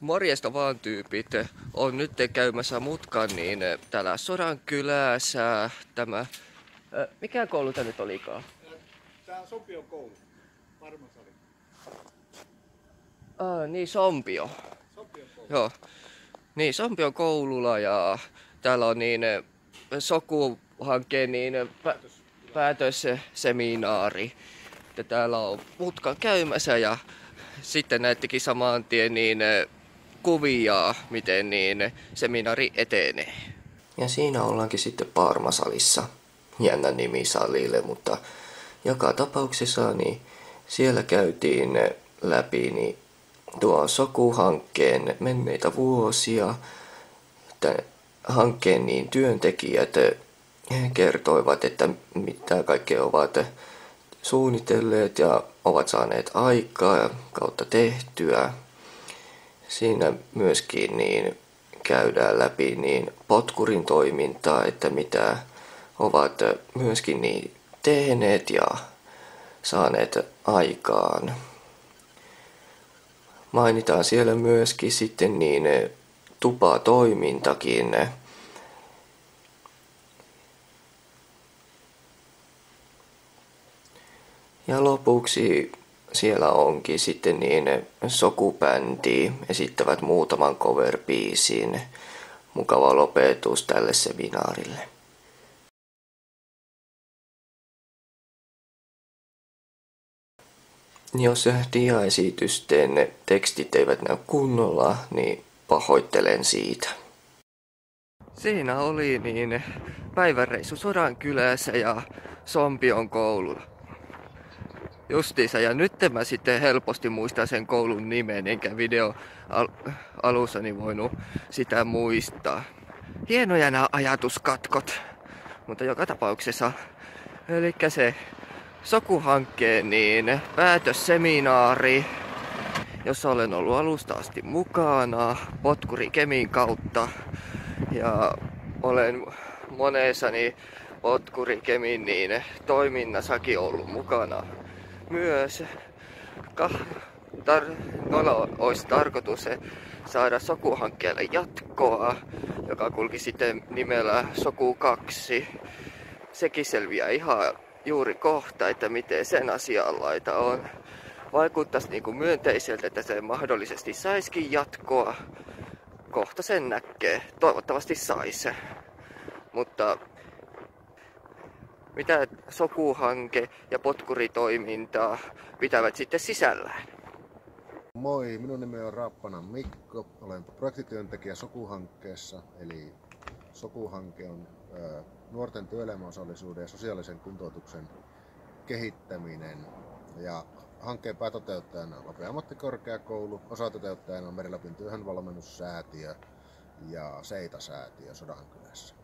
Morjesta vaan tyypit. On nyt käymässä mutkan niin täällä kylässä tämä... Mikä koulu tämä nyt olikaan? Tää on koulu. Varmasali. Ah, niin Sompio. Sompion koulu. Joo. Niin, Sompion koululla ja täällä on niin Soku-hankkeen niin pä- päätösseminaari. Ja täällä on mutka käymässä ja sitten näettekin saman tien niin kuvia, miten niin seminaari etenee. Ja siinä ollaankin sitten Parmasalissa. Jännä nimi salille, mutta joka tapauksessa niin siellä käytiin läpi niin tuo Soku-hankkeen menneitä vuosia. Että hankkeen niin työntekijät kertoivat, että mitä kaikkea ovat suunnitelleet ja ovat saaneet aikaa kautta tehtyä. Siinä myöskin niin käydään läpi niin potkurin toimintaa, että mitä ovat myöskin niin tehneet ja saaneet aikaan. Mainitaan siellä myöskin sitten niin tupatoimintakin. Ja lopuksi siellä onkin sitten niin sokubändi esittävät muutaman cover-biisin. Mukava lopetus tälle seminaarille. Jos diaesitysten tekstit eivät näy kunnolla, niin pahoittelen siitä. Siinä oli niin päiväreissu kylässä ja Sompion koululla. Justiinsa, ja nyt mä sitten helposti muistan sen koulun nimen, enkä video al- alussani voinut sitä muistaa. Hienoja nämä ajatuskatkot, mutta joka tapauksessa, eli se Sokuhankkeen niin päätösseminaari, jossa olen ollut alusta asti mukana Potkuri Kemin kautta. Ja olen moneessani Potkuri Kemin niin toiminnassakin ollut mukana myös. Ka- tar- noilla olisi tarkoitus saada Soku-hankkeelle jatkoa, joka kulki sitten nimellä Soku 2. Sekin selviää ihan juuri kohta, että miten sen asianlaita on. Vaikuttaisi niin kuin myönteiseltä, että se mahdollisesti saisikin jatkoa. Kohta sen näkee. Toivottavasti saisi. Mutta mitä sokuhanke ja potkuritoimintaa pitävät sitten sisällään? Moi, minun nimi on Rappana Mikko. Olen projektityöntekijä Sokuhankkeessa, eli Sokuhanke on ö, nuorten työelämäosallisuuden ja sosiaalisen kuntoutuksen kehittäminen. Ja hankkeen päätoteuttajana on Lapin ammattikorkeakoulu, osatoteuttajana on Merilapin työhönvalmennussäätiö ja Seita-säätiö Sodankylässä.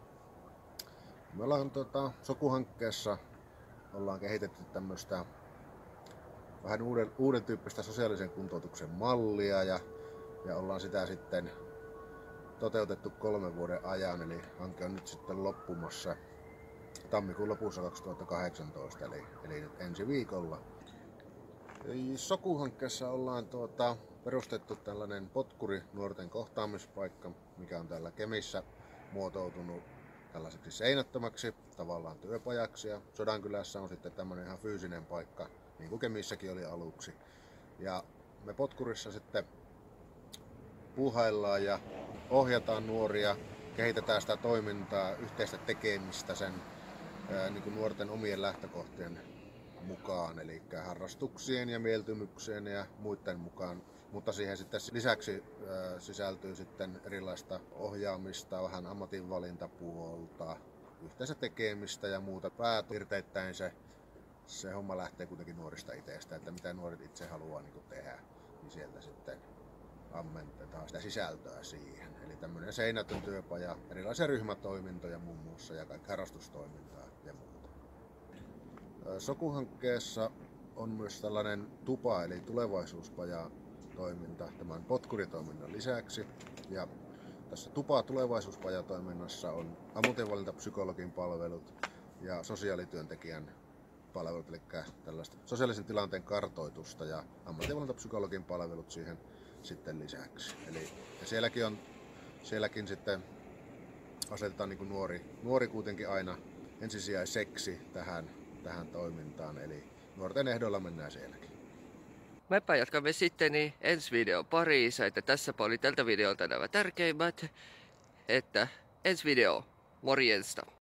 Me ollaan tuota, Sokuhankkeessa ollaan kehitetty tämmöistä vähän uuden, uuden tyyppistä sosiaalisen kuntoutuksen mallia ja, ja ollaan sitä sitten toteutettu kolmen vuoden ajan, eli hanke on nyt sitten loppumassa tammikuun lopussa 2018, eli, eli nyt ensi viikolla. Sokuhankkeessa ollaan tuota, perustettu tällainen potkuri nuorten kohtaamispaikka, mikä on täällä Kemissä muotoutunut tällaiseksi seinättömäksi tavallaan työpajaksi ja Sodankylässä on sitten tämmöinen ihan fyysinen paikka, niin kuin Kemissäkin oli aluksi. Ja me Potkurissa sitten puhaillaan ja ohjataan nuoria, kehitetään sitä toimintaa, yhteistä tekemistä sen niin kuin nuorten omien lähtökohtien mukaan, eli harrastuksien ja mieltymyksien ja muiden mukaan. Mutta siihen sitten lisäksi sisältyy sitten erilaista ohjaamista, vähän ammatinvalintapuolta, yhteensä tekemistä ja muuta. Pääirteittäin se, se homma lähtee kuitenkin nuorista itsestä, että mitä nuoret itse haluaa niin tehdä, niin sieltä sitten ammentetaan sitä sisältöä siihen. Eli tämmöinen seinätön työpaja, erilaisia ryhmätoimintoja muun muassa ja kaikki harrastustoimintaa ja muuta. Sokuhankkeessa on myös tällainen tupa eli tulevaisuuspaja toiminta tämän potkuritoiminnan lisäksi. Ja tässä Tupa tulevaisuuspajatoiminnassa on ammatinvalintapsykologin palvelut ja sosiaalityöntekijän palvelut, eli tällaista sosiaalisen tilanteen kartoitusta ja ammatinvalintapsykologin palvelut siihen sitten lisäksi. Eli, ja sielläkin on sielläkin sitten asetetaan niin nuori, nuori kuitenkin aina ensisijaiseksi tähän, tähän toimintaan, eli nuorten ehdolla mennään sielläkin. Mepä jatkamme sitten niin ensi video pariin, että tässä oli tältä videolta nämä tärkeimmät, että ensi video, morjensta!